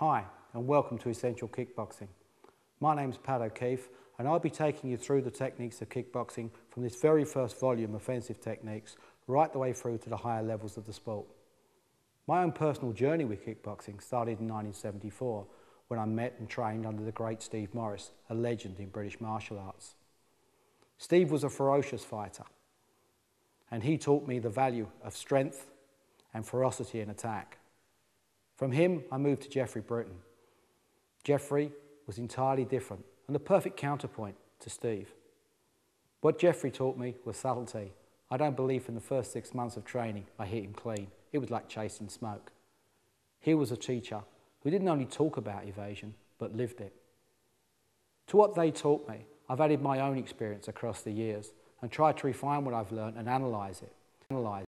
Hi, and welcome to Essential Kickboxing. My name's Pat O'Keeffe, and I'll be taking you through the techniques of kickboxing from this very first volume, Offensive Techniques, right the way through to the higher levels of the sport. My own personal journey with kickboxing started in 1974 when I met and trained under the great Steve Morris, a legend in British martial arts. Steve was a ferocious fighter, and he taught me the value of strength and ferocity in attack. From him, I moved to Geoffrey Bruton. Geoffrey was entirely different and the perfect counterpoint to Steve. What Geoffrey taught me was subtlety. I don't believe in the first six months of training I hit him clean. It was like chasing smoke. He was a teacher who didn't only talk about evasion, but lived it. To what they taught me, I've added my own experience across the years and tried to refine what I've learned and analyse it. Analyze